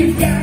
You've got.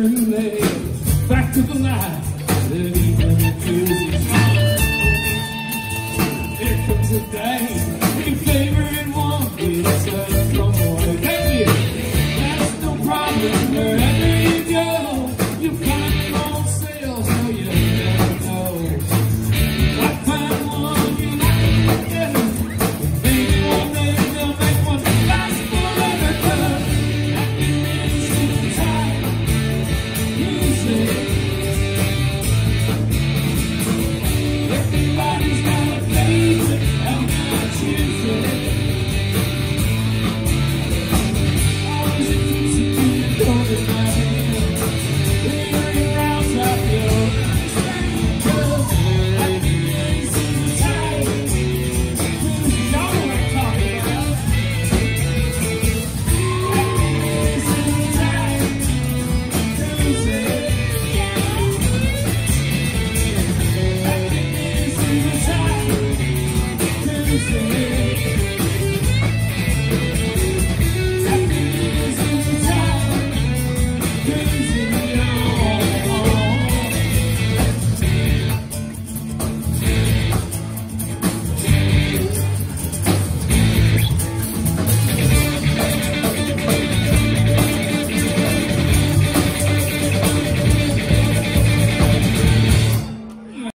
Thank you. That's no problem.